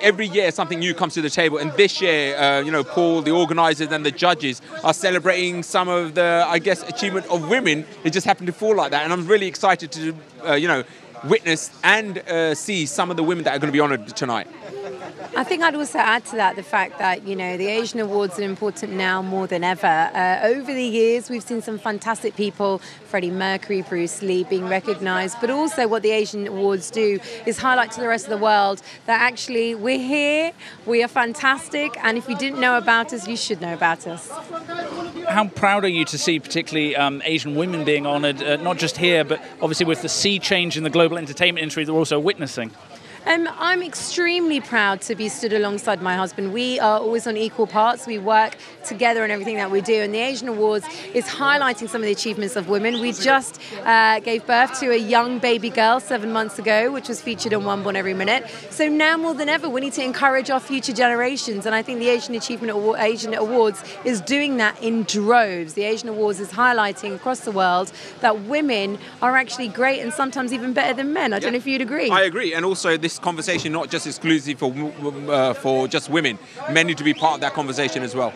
every year something new comes to the table, and this year, uh, you know, Paul, the organisers and the judges are celebrating some of the, I guess, achievement of women. It just happened to fall like that, and I'm really excited to, uh, you know, witness and uh, see some of the women that are going to be honoured tonight. I think I'd also add to that the fact that you know the Asian Awards are important now more than ever. Uh, over the years, we've seen some fantastic people, Freddie Mercury, Bruce Lee, being recognised. But also, what the Asian Awards do is highlight to the rest of the world that actually we're here, we are fantastic, and if you didn't know about us, you should know about us. How proud are you to see, particularly um, Asian women being honoured, uh, not just here, but obviously with the sea change in the global entertainment industry that we're also witnessing? Um, I'm extremely proud to be stood alongside my husband. We are always on equal parts. We work together in everything that we do. And the Asian Awards is highlighting some of the achievements of women. We just uh, gave birth to a young baby girl seven months ago, which was featured on One Born Every Minute. So now more than ever, we need to encourage our future generations. And I think the Asian Achievement Award, Asian Awards is doing that in droves. The Asian Awards is highlighting across the world that women are actually great and sometimes even better than men. I don't know if you'd agree. I agree. And also, this this conversation not just exclusive for uh, for just women. Men need to be part of that conversation as well.